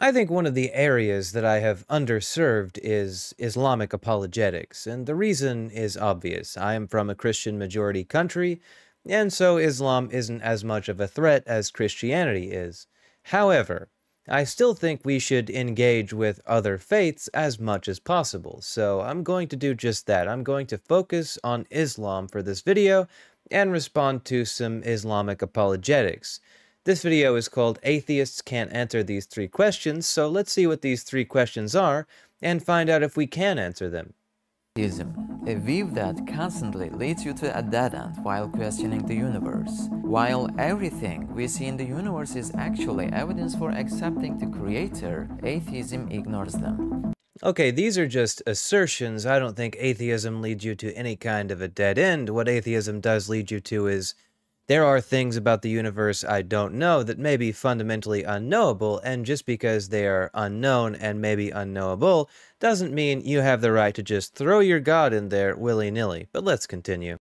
I think one of the areas that I have underserved is Islamic apologetics, and the reason is obvious. I am from a Christian majority country, and so Islam isn't as much of a threat as Christianity is. However, I still think we should engage with other faiths as much as possible, so I'm going to do just that. I'm going to focus on Islam for this video and respond to some Islamic apologetics. This video is called Atheists Can't Answer These Three Questions, so let's see what these three questions are and find out if we can answer them. Atheism, a view that constantly leads you to a dead end while questioning the universe. While everything we see in the universe is actually evidence for accepting the creator, atheism ignores them. Okay, these are just assertions. I don't think atheism leads you to any kind of a dead end. What atheism does lead you to is there are things about the universe I don't know that may be fundamentally unknowable, and just because they are unknown and maybe unknowable doesn't mean you have the right to just throw your God in there willy nilly. But let's continue.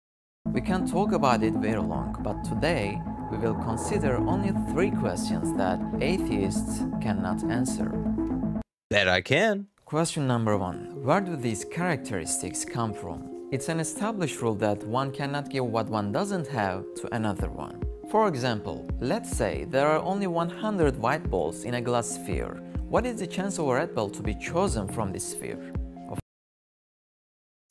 We can talk about it very long, but today we will consider only three questions that atheists cannot answer. Bet I can. Question number one Where do these characteristics come from? It's an established rule that one cannot give what one doesn't have to another one. For example, let's say there are only 100 white balls in a glass sphere. What is the chance of a red ball to be chosen from this sphere? Of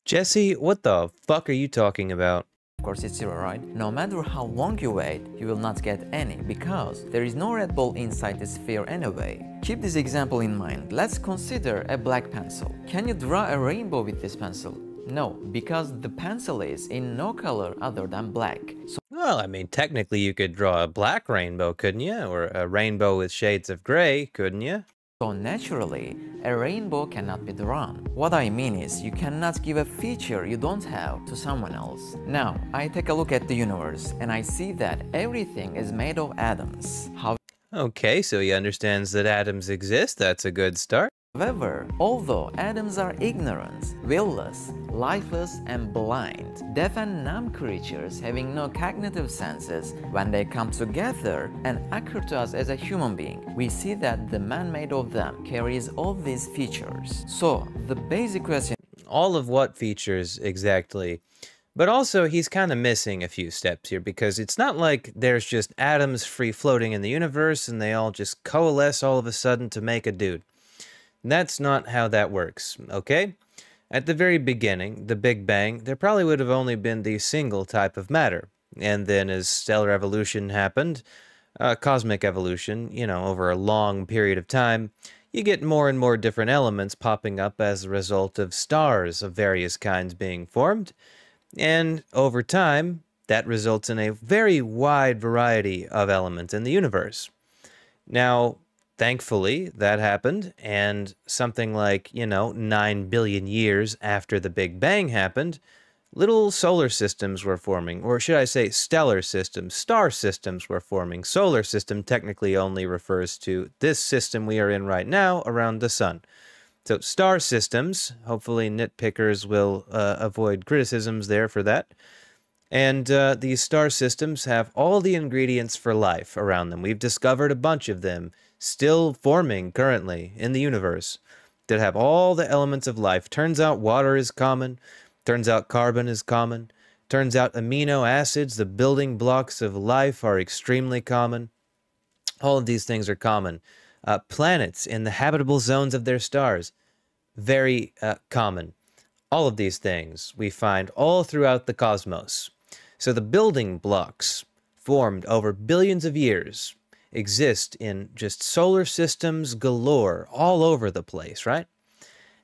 Jesse, what the fuck are you talking about? Of course it's zero, right? No matter how long you wait, you will not get any because there is no red ball inside the sphere anyway. Keep this example in mind. Let's consider a black pencil. Can you draw a rainbow with this pencil? No, because the pencil is in no color other than black. So well, I mean, technically you could draw a black rainbow, couldn't you? Or a rainbow with shades of gray, couldn't you? So naturally, a rainbow cannot be drawn. What I mean is, you cannot give a feature you don't have to someone else. Now, I take a look at the universe and I see that everything is made of atoms. How Okay, so he understands that atoms exist. That's a good start. However, although atoms are ignorant, willless, lifeless, and blind, deaf and numb creatures having no cognitive senses, when they come together and occur to us as a human being, we see that the man made of them carries all these features. So, the basic question All of what features exactly? But also, he's kind of missing a few steps here because it's not like there's just atoms free floating in the universe and they all just coalesce all of a sudden to make a dude. That's not how that works, okay? At the very beginning, the Big Bang, there probably would have only been the single type of matter. And then as stellar evolution happened, uh, cosmic evolution, you know, over a long period of time, you get more and more different elements popping up as a result of stars of various kinds being formed. And over time, that results in a very wide variety of elements in the universe. Now, Thankfully, that happened, and something like, you know, 9 billion years after the Big Bang happened, little solar systems were forming, or should I say stellar systems, star systems were forming. Solar system technically only refers to this system we are in right now around the sun. So, star systems, hopefully, nitpickers will uh, avoid criticisms there for that. And uh, these star systems have all the ingredients for life around them. We've discovered a bunch of them still forming currently in the universe that have all the elements of life. Turns out water is common, turns out carbon is common, turns out amino acids, the building blocks of life, are extremely common. All of these things are common. Uh, planets in the habitable zones of their stars, very uh, common. All of these things we find all throughout the cosmos. So the building blocks formed over billions of years exist in just solar systems galore all over the place, right?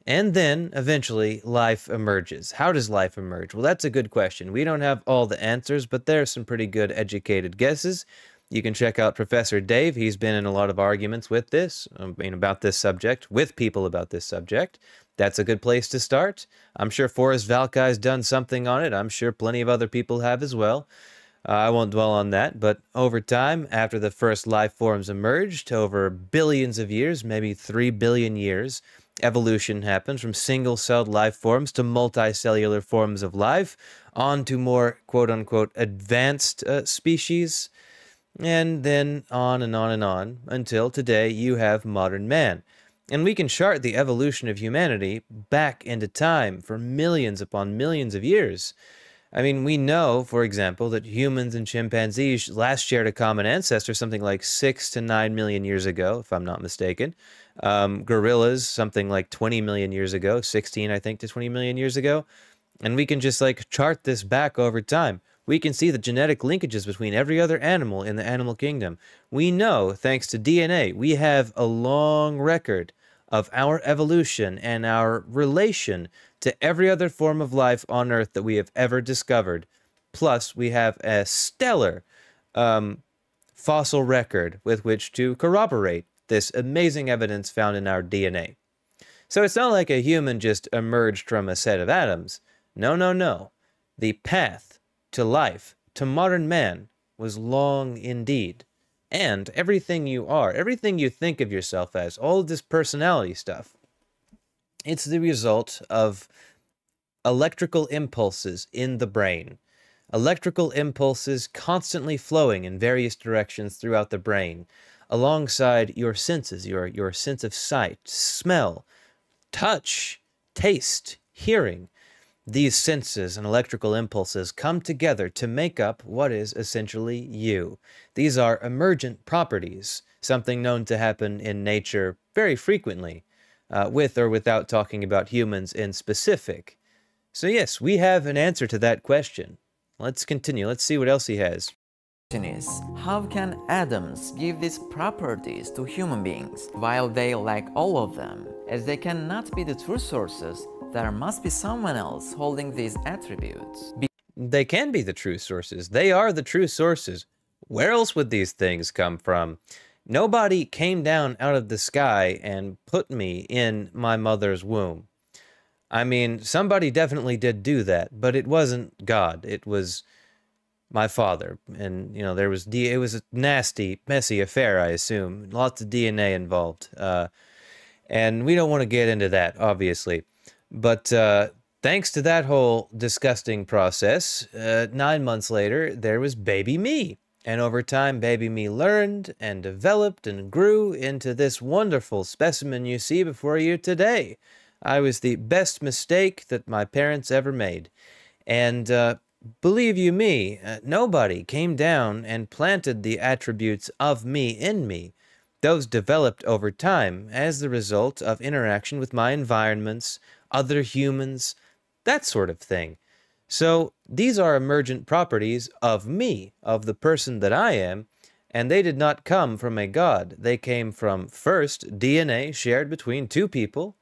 And then eventually life emerges. How does life emerge? Well, that's a good question. We don't have all the answers, but there are some pretty good educated guesses. You can check out Professor Dave. He's been in a lot of arguments with this, um, I mean, about this subject, with people about this subject. That's a good place to start. I'm sure Forrest Valkai's done something on it. I'm sure plenty of other people have as well. Uh, I won't dwell on that, but over time, after the first life forms emerged, over billions of years, maybe 3 billion years, evolution happens from single celled life forms to multicellular forms of life, on to more quote unquote advanced uh, species. And then on and on and on until today you have modern man. And we can chart the evolution of humanity back into time for millions upon millions of years. I mean, we know, for example, that humans and chimpanzees last shared a common ancestor something like six to nine million years ago, if I'm not mistaken. Um, gorillas, something like 20 million years ago, 16, I think, to 20 million years ago. And we can just like chart this back over time. We can see the genetic linkages between every other animal in the animal kingdom. We know, thanks to DNA, we have a long record of our evolution and our relation to every other form of life on Earth that we have ever discovered. Plus, we have a stellar um, fossil record with which to corroborate this amazing evidence found in our DNA. So it's not like a human just emerged from a set of atoms. No, no, no. The path to life, to modern man, was long indeed. And everything you are, everything you think of yourself as, all of this personality stuff, it's the result of electrical impulses in the brain. Electrical impulses constantly flowing in various directions throughout the brain, alongside your senses, your, your sense of sight, smell, touch, taste, hearing. These senses and electrical impulses come together to make up what is essentially you. These are emergent properties, something known to happen in nature very frequently, uh, with or without talking about humans in specific. So, yes, we have an answer to that question. Let's continue. Let's see what else he has. Is, how can atoms give these properties to human beings while they lack all of them? As they cannot be the true sources, there must be someone else holding these attributes. Be they can be the true sources. They are the true sources. Where else would these things come from? Nobody came down out of the sky and put me in my mother's womb. I mean, somebody definitely did do that, but it wasn't God. It was my father. And, you know, there was, D- it was a nasty, messy affair, I assume. Lots of DNA involved. Uh, and we don't want to get into that, obviously. But uh, thanks to that whole disgusting process, uh, nine months later, there was baby me. And over time, baby me learned and developed and grew into this wonderful specimen you see before you today. I was the best mistake that my parents ever made. And uh, believe you me, uh, nobody came down and planted the attributes of me in me. Those developed over time as the result of interaction with my environments, other humans, that sort of thing. So these are emergent properties of me, of the person that I am, and they did not come from a god. They came from first DNA shared between two people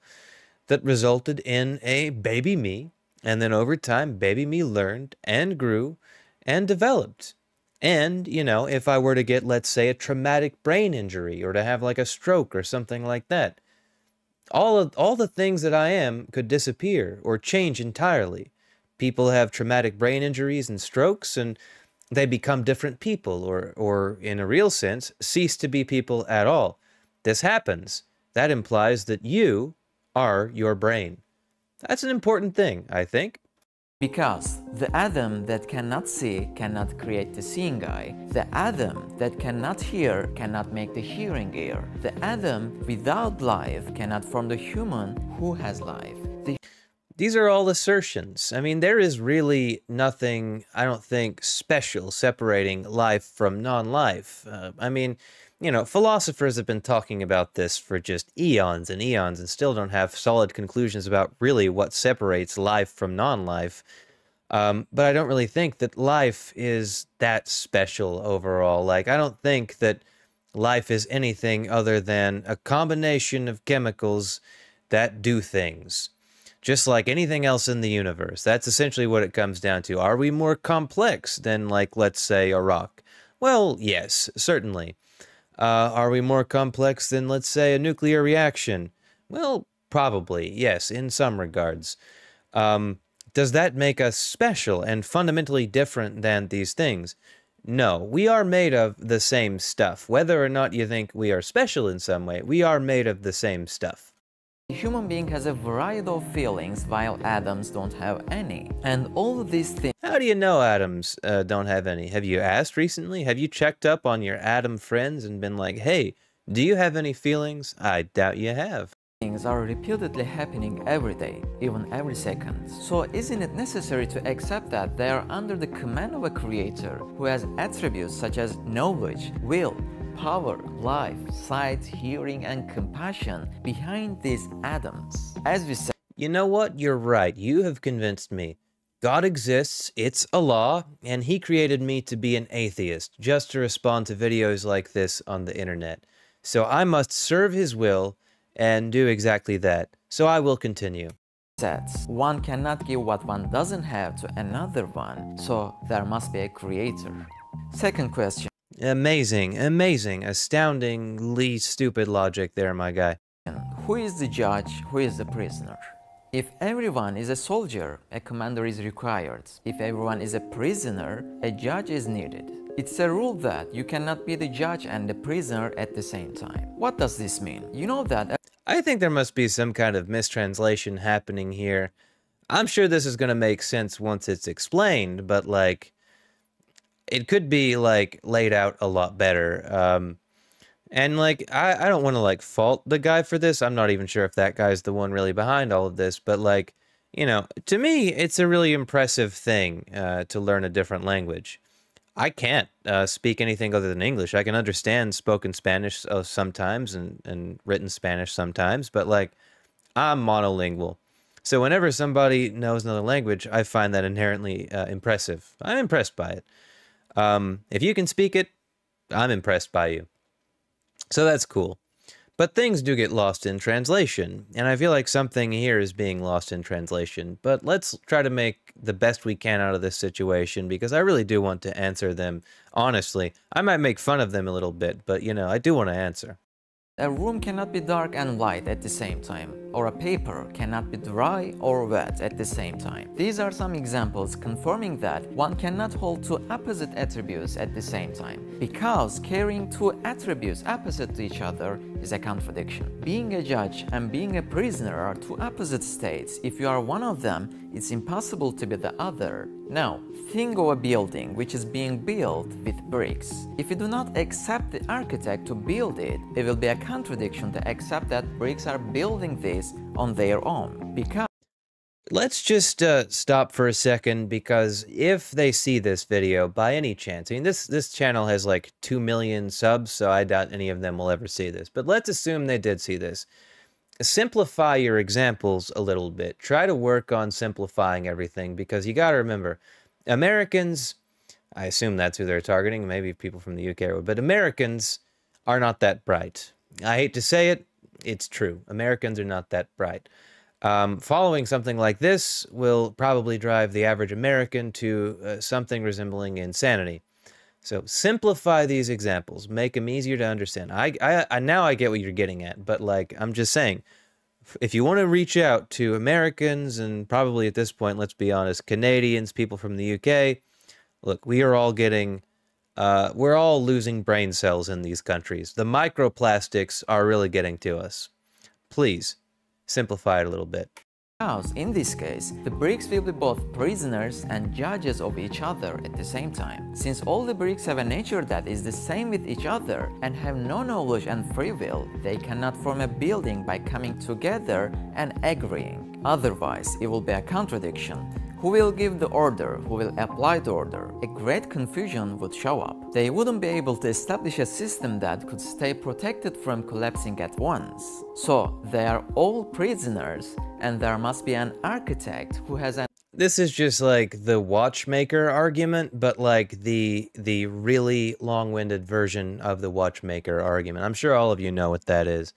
that resulted in a baby me. And then over time, baby me learned and grew and developed. And, you know, if I were to get, let's say, a traumatic brain injury or to have like a stroke or something like that, all of all the things that I am could disappear or change entirely. People have traumatic brain injuries and strokes and they become different people or or in a real sense cease to be people at all. This happens. That implies that you are your brain. That's an important thing, I think. Because the atom that cannot see cannot create the seeing eye. The atom that cannot hear cannot make the hearing ear. The atom without life cannot form the human who has life. The These are all assertions. I mean, there is really nothing, I don't think, special separating life from non life. Uh, I mean, you know, philosophers have been talking about this for just eons and eons and still don't have solid conclusions about really what separates life from non life. Um, but I don't really think that life is that special overall. Like, I don't think that life is anything other than a combination of chemicals that do things. Just like anything else in the universe. That's essentially what it comes down to. Are we more complex than, like, let's say, a rock? Well, yes, certainly. Uh, are we more complex than, let's say, a nuclear reaction? Well, probably, yes, in some regards. Um, does that make us special and fundamentally different than these things? No, we are made of the same stuff. Whether or not you think we are special in some way, we are made of the same stuff. A human being has a variety of feelings while atoms don't have any. And all of these things How do you know atoms uh, don't have any? Have you asked recently? Have you checked up on your atom friends and been like, hey, do you have any feelings? I doubt you have. things are repeatedly happening every day, even every second. So isn't it necessary to accept that they are under the command of a creator who has attributes such as knowledge, will, power, life, sight, hearing, and compassion behind these atoms? As we said, You know what? You're right. You have convinced me. God exists, it's a law, and He created me to be an atheist just to respond to videos like this on the internet. So I must serve His will and do exactly that. So I will continue. sets. One cannot give what one doesn't have to another one, so there must be a creator. Second question Amazing, amazing, astoundingly stupid logic there, my guy. Who is the judge? Who is the prisoner? If everyone is a soldier, a commander is required. If everyone is a prisoner, a judge is needed. It's a rule that you cannot be the judge and the prisoner at the same time. What does this mean? You know that I think there must be some kind of mistranslation happening here. I'm sure this is going to make sense once it's explained, but like it could be like laid out a lot better. Um and like I, I don't want to like fault the guy for this. I'm not even sure if that guy's the one really behind all of this, but like, you know, to me it's a really impressive thing uh, to learn a different language. I can't uh, speak anything other than English. I can understand spoken Spanish uh, sometimes and, and written Spanish sometimes, but like I'm monolingual. So whenever somebody knows another language, I find that inherently uh, impressive. I'm impressed by it. Um, if you can speak it, I'm impressed by you. So that's cool. But things do get lost in translation, and I feel like something here is being lost in translation. But let's try to make the best we can out of this situation because I really do want to answer them honestly. I might make fun of them a little bit, but you know, I do want to answer. A room cannot be dark and light at the same time, or a paper cannot be dry or wet at the same time. These are some examples confirming that one cannot hold two opposite attributes at the same time, because carrying two attributes opposite to each other is a contradiction. Being a judge and being a prisoner are two opposite states. If you are one of them, it's impossible to be the other. Now, think of a building which is being built with bricks. If you do not accept the architect to build it, it will be a contradiction to accept that bricks are building this on their own. Because Let's just uh, stop for a second because if they see this video by any chance, I mean this this channel has like two million subs, so I doubt any of them will ever see this. But let's assume they did see this. Simplify your examples a little bit. Try to work on simplifying everything because you got to remember, Americans. I assume that's who they're targeting. Maybe people from the UK, but Americans are not that bright. I hate to say it, it's true. Americans are not that bright. Um, following something like this will probably drive the average American to uh, something resembling insanity. So simplify these examples, make them easier to understand. I, I, I now I get what you're getting at, but like I'm just saying, if you want to reach out to Americans and probably at this point, let's be honest, Canadians, people from the UK, look, we are all getting, uh, we're all losing brain cells in these countries. The microplastics are really getting to us. Please simplify it a little bit. In this case, the bricks will be both prisoners and judges of each other at the same time. Since all the bricks have a nature that is the same with each other and have no knowledge and free will, they cannot form a building by coming together and agreeing. Otherwise, it will be a contradiction. Who will give the order? Who will apply the order? A great confusion would show up. They wouldn't be able to establish a system that could stay protected from collapsing at once. So, they are all prisoners, and there must be an architect who has an this is just like the watchmaker argument but like the the really long-winded version of the watchmaker argument i'm sure all of you know what that is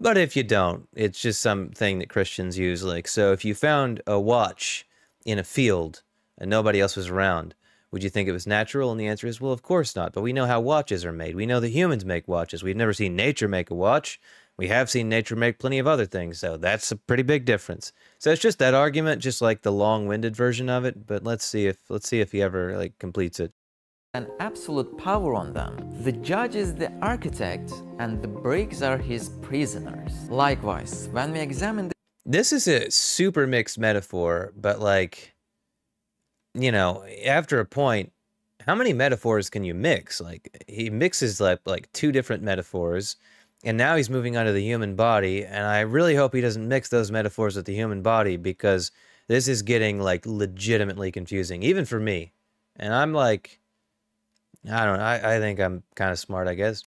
but if you don't it's just something that christians use like so if you found a watch in a field and nobody else was around would you think it was natural and the answer is well of course not but we know how watches are made we know that humans make watches we've never seen nature make a watch we have seen nature make plenty of other things, so that's a pretty big difference. So it's just that argument, just like the long-winded version of it. But let's see if let's see if he ever like completes it. an absolute power on them. The judge is the architect and the bricks are his prisoners. Likewise, when we examine this is a super mixed metaphor, but like, you know, after a point, how many metaphors can you mix? Like he mixes like like two different metaphors, and now he's moving on to the human body, and I really hope he doesn't mix those metaphors with the human body because this is getting like legitimately confusing, even for me. And I'm like, I don't know. I, I think I'm kind of smart, I guess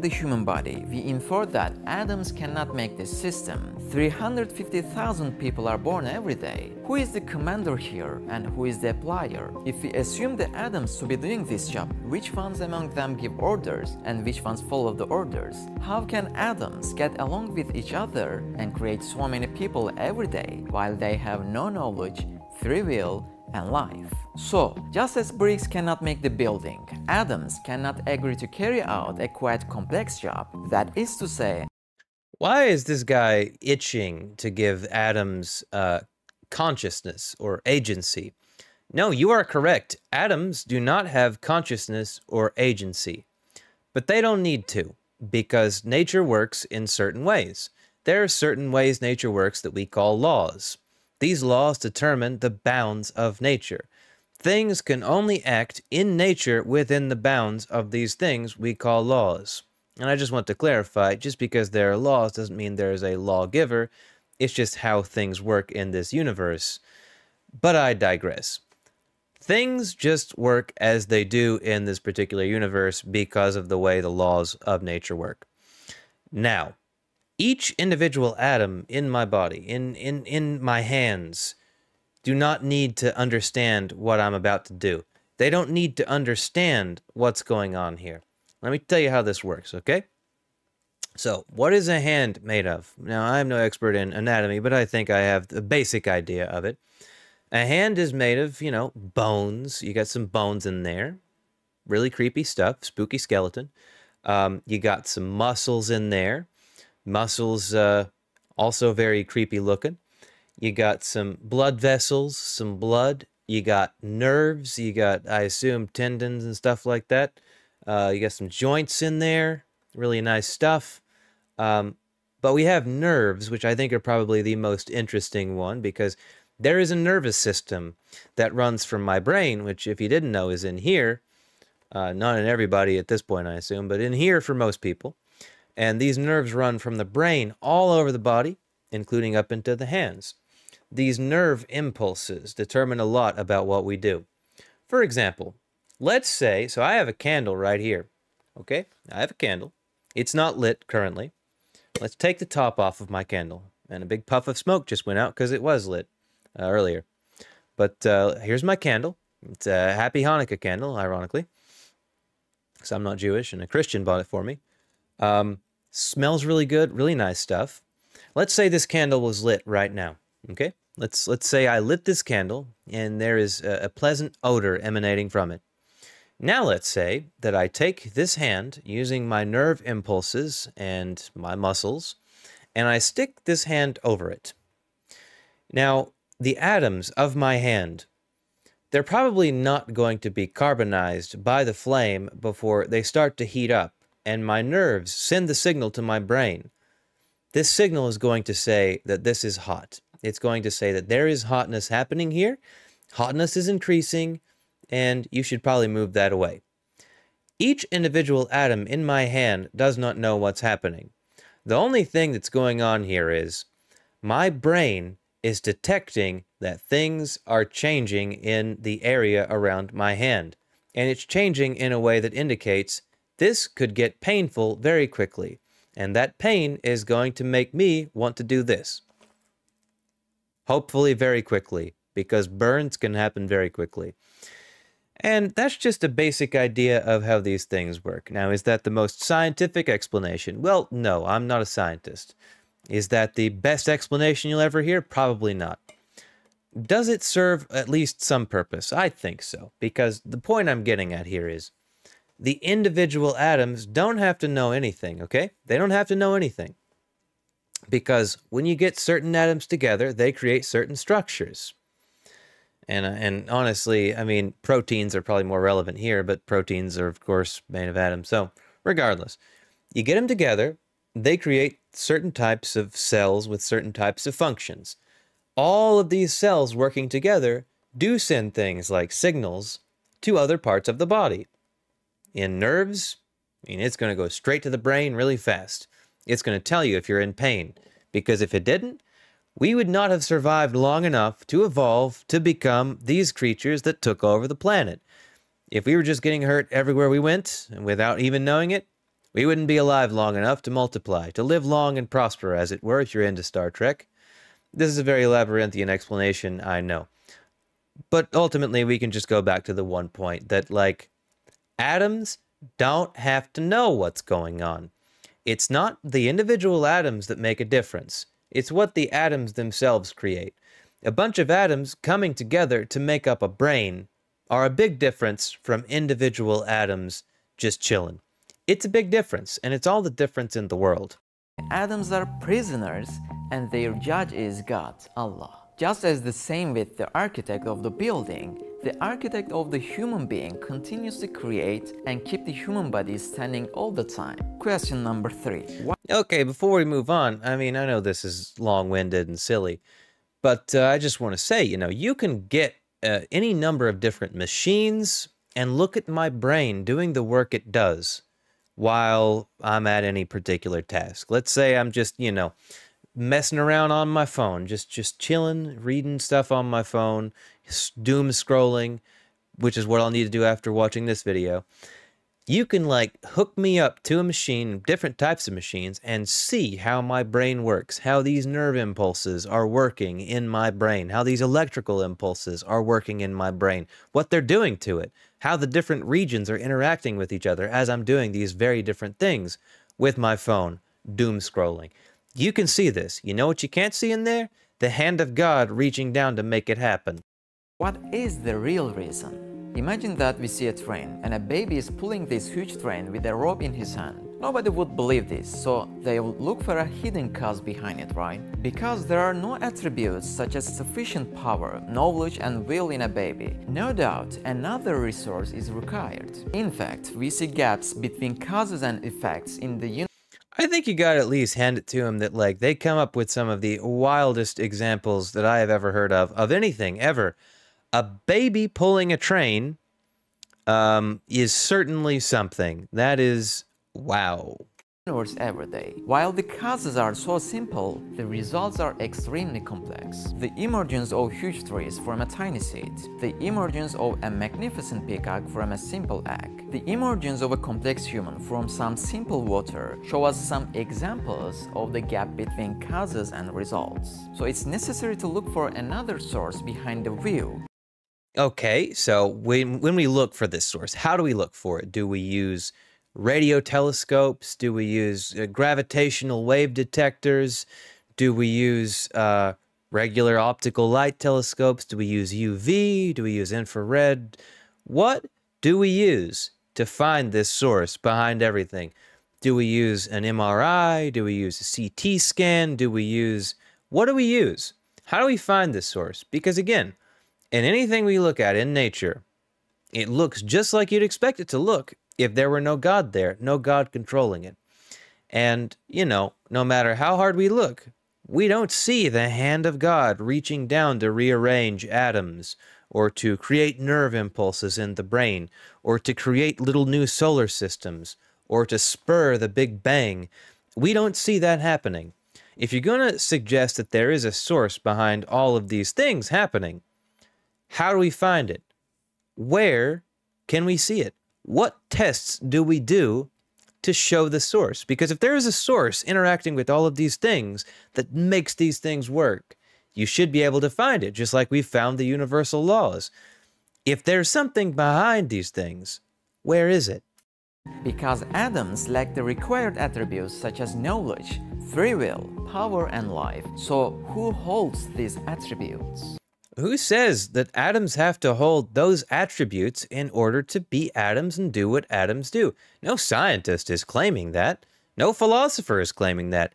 the human body, we infer that atoms cannot make this system. 350,000 people are born every day. Who is the commander here and who is the applier? If we assume the atoms to be doing this job, which ones among them give orders and which ones follow the orders? How can atoms get along with each other and create so many people every day while they have no knowledge, free will, and life. So, just as bricks cannot make the building, atoms cannot agree to carry out a quite complex job. That is to say, why is this guy itching to give atoms uh, consciousness or agency? No, you are correct. Atoms do not have consciousness or agency. But they don't need to, because nature works in certain ways. There are certain ways nature works that we call laws. These laws determine the bounds of nature. Things can only act in nature within the bounds of these things we call laws. And I just want to clarify, just because there are laws doesn't mean there is a lawgiver. It's just how things work in this universe. But I digress. Things just work as they do in this particular universe because of the way the laws of nature work. Now, each individual atom in my body, in, in, in my hands, do not need to understand what I'm about to do. They don't need to understand what's going on here. Let me tell you how this works, okay? So, what is a hand made of? Now, I'm no expert in anatomy, but I think I have the basic idea of it. A hand is made of, you know, bones. You got some bones in there. Really creepy stuff, spooky skeleton. Um, you got some muscles in there. Muscles, uh, also very creepy looking. You got some blood vessels, some blood. You got nerves. You got, I assume, tendons and stuff like that. Uh, you got some joints in there. Really nice stuff. Um, but we have nerves, which I think are probably the most interesting one because there is a nervous system that runs from my brain, which, if you didn't know, is in here. Uh, not in everybody at this point, I assume, but in here for most people. And these nerves run from the brain all over the body, including up into the hands. These nerve impulses determine a lot about what we do. For example, let's say, so I have a candle right here. Okay, I have a candle. It's not lit currently. Let's take the top off of my candle. And a big puff of smoke just went out because it was lit uh, earlier. But uh, here's my candle. It's a Happy Hanukkah candle, ironically. Because I'm not Jewish and a Christian bought it for me. Um, smells really good, really nice stuff. Let's say this candle was lit right now. Okay, let's let's say I lit this candle and there is a, a pleasant odor emanating from it. Now let's say that I take this hand using my nerve impulses and my muscles, and I stick this hand over it. Now, the atoms of my hand, they're probably not going to be carbonized by the flame before they start to heat up and my nerves send the signal to my brain. This signal is going to say that this is hot. It's going to say that there is hotness happening here, hotness is increasing, and you should probably move that away. Each individual atom in my hand does not know what's happening. The only thing that's going on here is my brain is detecting that things are changing in the area around my hand. And it's changing in a way that indicates this could get painful very quickly, and that pain is going to make me want to do this. Hopefully, very quickly, because burns can happen very quickly. And that's just a basic idea of how these things work. Now, is that the most scientific explanation? Well, no, I'm not a scientist. Is that the best explanation you'll ever hear? Probably not. Does it serve at least some purpose? I think so, because the point I'm getting at here is the individual atoms don't have to know anything, okay? They don't have to know anything. Because when you get certain atoms together, they create certain structures. And uh, and honestly, I mean, proteins are probably more relevant here, but proteins are of course made of atoms. So, regardless, you get them together, they create certain types of cells with certain types of functions. All of these cells working together do send things like signals to other parts of the body. In nerves, I mean, it's going to go straight to the brain really fast. It's going to tell you if you're in pain, because if it didn't, we would not have survived long enough to evolve to become these creatures that took over the planet. If we were just getting hurt everywhere we went, and without even knowing it, we wouldn't be alive long enough to multiply, to live long and prosper, as it were, if you're into Star Trek. This is a very labyrinthian explanation, I know. But ultimately, we can just go back to the one point that, like, atoms don't have to know what's going on. It's not the individual atoms that make a difference, it's what the atoms themselves create. A bunch of atoms coming together to make up a brain are a big difference from individual atoms just chilling. It's a big difference, and it's all the difference in the world. Atoms are prisoners, and their judge is God, Allah. Just as the same with the architect of the building, the architect of the human being continues to create and keep the human body standing all the time. Question number three. Okay, before we move on, I mean, I know this is long winded and silly, but uh, I just want to say, you know, you can get uh, any number of different machines and look at my brain doing the work it does while I'm at any particular task. Let's say I'm just, you know, messing around on my phone, just just chilling, reading stuff on my phone, doom scrolling, which is what I'll need to do after watching this video. You can like hook me up to a machine, different types of machines, and see how my brain works, how these nerve impulses are working in my brain, how these electrical impulses are working in my brain, what they're doing to it, how the different regions are interacting with each other as I'm doing these very different things with my phone, doom scrolling. You can see this. You know what you can't see in there? The hand of God reaching down to make it happen. What is the real reason? Imagine that we see a train and a baby is pulling this huge train with a rope in his hand. Nobody would believe this, so they would look for a hidden cause behind it, right? Because there are no attributes such as sufficient power, knowledge, and will in a baby. No doubt, another resource is required. In fact, we see gaps between causes and effects in the universe. I think you got to at least hand it to him that like they come up with some of the wildest examples that I have ever heard of of anything ever. A baby pulling a train um, is certainly something. That is wow. Universe every day. While the causes are so simple, the results are extremely complex. The emergence of huge trees from a tiny seed, the emergence of a magnificent peacock from a simple egg, the emergence of a complex human from some simple water show us some examples of the gap between causes and results. So it's necessary to look for another source behind the view. Okay, so when when we look for this source, how do we look for it? Do we use radio telescopes? Do we use uh, gravitational wave detectors? Do we use uh, regular optical light telescopes? Do we use UV? Do we use infrared? What do we use to find this source behind everything? Do we use an MRI? Do we use a CT scan? Do we use what do we use? How do we find this source? Because again, in anything we look at in nature, it looks just like you'd expect it to look if there were no God there, no God controlling it. And, you know, no matter how hard we look, we don't see the hand of God reaching down to rearrange atoms or to create nerve impulses in the brain or to create little new solar systems or to spur the Big Bang. We don't see that happening. If you're going to suggest that there is a source behind all of these things happening, how do we find it? Where can we see it? What tests do we do to show the source? Because if there is a source interacting with all of these things that makes these things work, you should be able to find it, just like we found the universal laws. If there's something behind these things, where is it? Because atoms lack the required attributes such as knowledge, free will, power, and life. So, who holds these attributes? Who says that atoms have to hold those attributes in order to be atoms and do what atoms do? No scientist is claiming that. No philosopher is claiming that.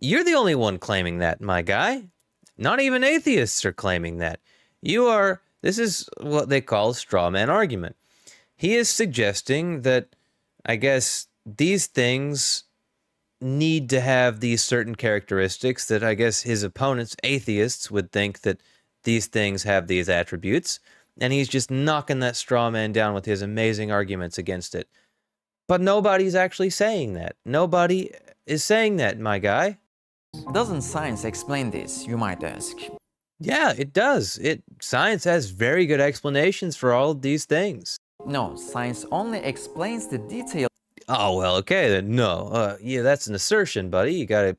You're the only one claiming that, my guy. Not even atheists are claiming that. You are, this is what they call a straw man argument. He is suggesting that, I guess, these things need to have these certain characteristics that I guess his opponents, atheists, would think that these things have these attributes. And he's just knocking that straw man down with his amazing arguments against it. But nobody's actually saying that. Nobody is saying that, my guy. Doesn't science explain this, you might ask? Yeah, it does. It science has very good explanations for all of these things. No, science only explains the detail Oh well, okay then. No, uh, yeah, that's an assertion, buddy. You gotta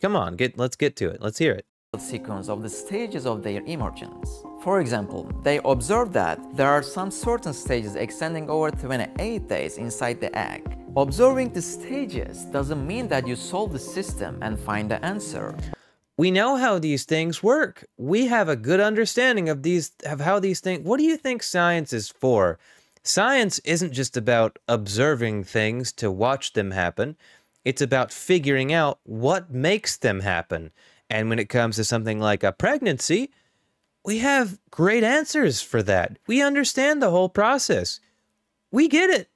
come on, get let's get to it. Let's hear it. Sequence of the stages of their emergence. For example, they observed that there are some certain stages extending over 28 days inside the egg. Observing the stages doesn't mean that you solve the system and find the answer. We know how these things work. We have a good understanding of these of how these things. What do you think science is for? Science isn't just about observing things to watch them happen. It's about figuring out what makes them happen. And when it comes to something like a pregnancy, we have great answers for that. We understand the whole process. We get it.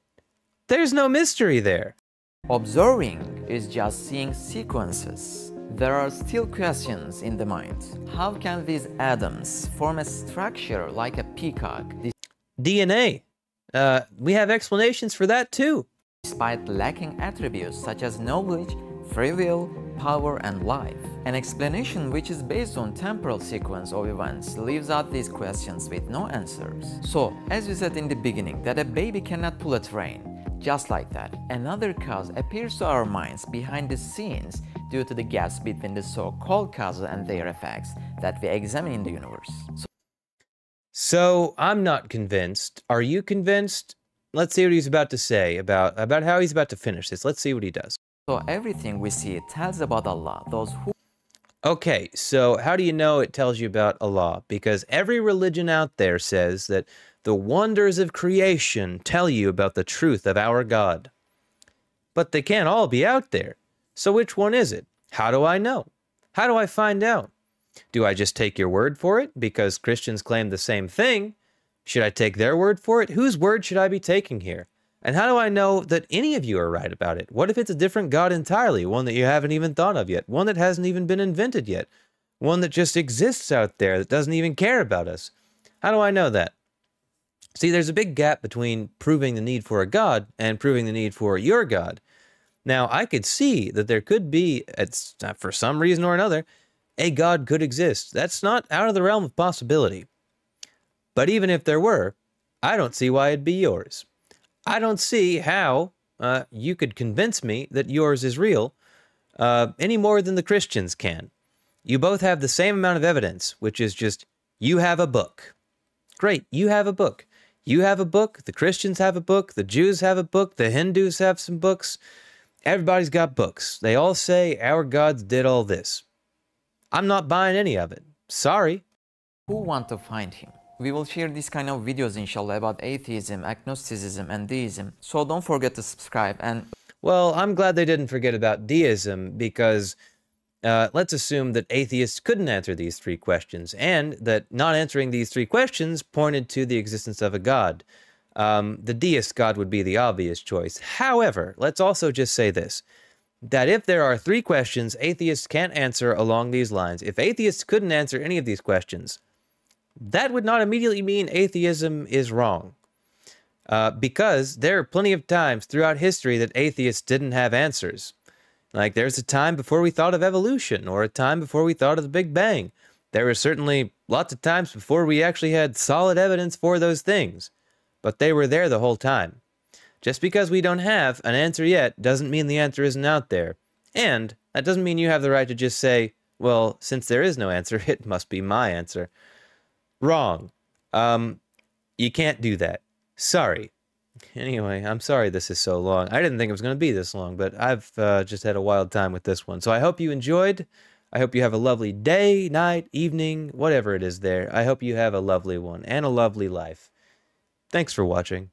There's no mystery there. Observing is just seeing sequences. There are still questions in the mind. How can these atoms form a structure like a peacock? DNA. Uh, we have explanations for that too. Despite lacking attributes such as knowledge, free will, power, and life. An explanation which is based on temporal sequence of events leaves out these questions with no answers. So, as we said in the beginning, that a baby cannot pull a train. Just like that, another cause appears to our minds behind the scenes due to the gaps between the so-called causes and their effects that we examine in the universe. So so I'm not convinced. Are you convinced? Let's see what he's about to say about, about how he's about to finish this. Let's see what he does. So everything we see tells about Allah, those who Okay, so how do you know it tells you about Allah? Because every religion out there says that the wonders of creation tell you about the truth of our God. But they can't all be out there. So which one is it? How do I know? How do I find out? Do I just take your word for it because Christians claim the same thing? Should I take their word for it? Whose word should I be taking here? And how do I know that any of you are right about it? What if it's a different God entirely, one that you haven't even thought of yet, one that hasn't even been invented yet, one that just exists out there that doesn't even care about us? How do I know that? See, there's a big gap between proving the need for a God and proving the need for your God. Now, I could see that there could be, for some reason or another, a God could exist. That's not out of the realm of possibility. But even if there were, I don't see why it'd be yours. I don't see how uh, you could convince me that yours is real uh, any more than the Christians can. You both have the same amount of evidence, which is just you have a book. Great, you have a book. You have a book, the Christians have a book, the Jews have a book, the Hindus have some books. Everybody's got books. They all say our gods did all this. I'm not buying any of it. Sorry. Who want to find him? We will share these kind of videos inshallah about atheism, agnosticism and deism. So don't forget to subscribe and... Well, I'm glad they didn't forget about deism because uh, let's assume that atheists couldn't answer these three questions and that not answering these three questions pointed to the existence of a god. Um, the deist god would be the obvious choice. However, let's also just say this that if there are three questions atheists can't answer along these lines, if atheists couldn't answer any of these questions, that would not immediately mean atheism is wrong. Uh, because there are plenty of times throughout history that atheists didn't have answers. Like there's a time before we thought of evolution, or a time before we thought of the Big Bang. There were certainly lots of times before we actually had solid evidence for those things, but they were there the whole time. Just because we don't have an answer yet doesn't mean the answer isn't out there. And that doesn't mean you have the right to just say, well, since there is no answer, it must be my answer. Wrong. Um, you can't do that. Sorry. Anyway, I'm sorry this is so long. I didn't think it was going to be this long, but I've uh, just had a wild time with this one. So I hope you enjoyed. I hope you have a lovely day, night, evening, whatever it is there. I hope you have a lovely one and a lovely life. Thanks for watching.